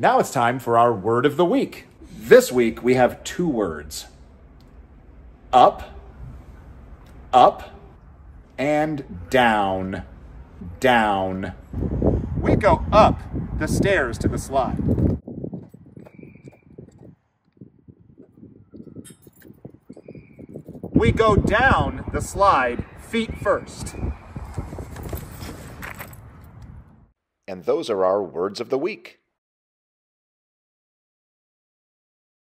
Now it's time for our word of the week. This week we have two words up, up, and down, down. We go up the stairs to the slide. We go down the slide feet first. And those are our words of the week.